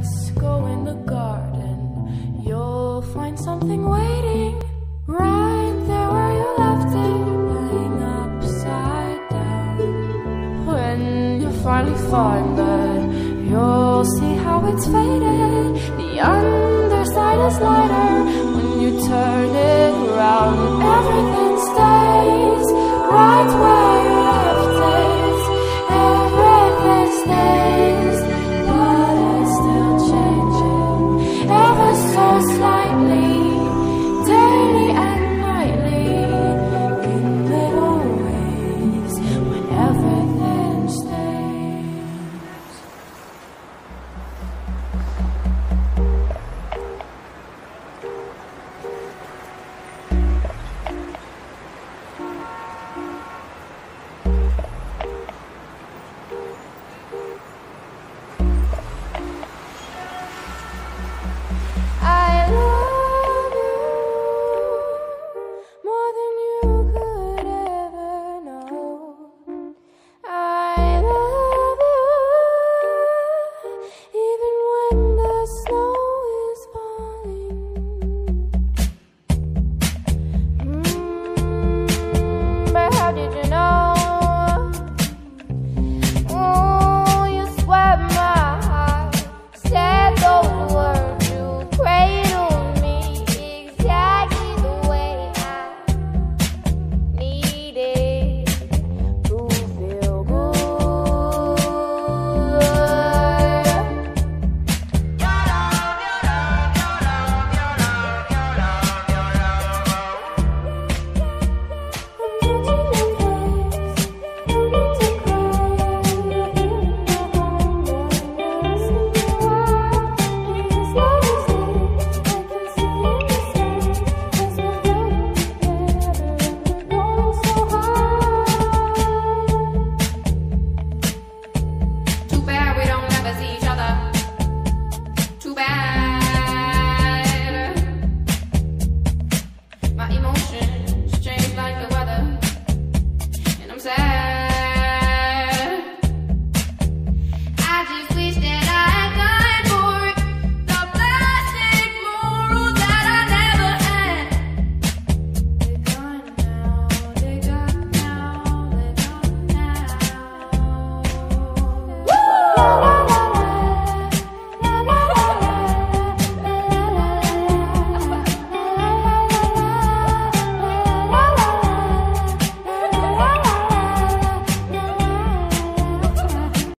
let's go in the garden. You'll find something waiting right there where you left it, lying upside down. When you finally find it, you'll see how it's faded.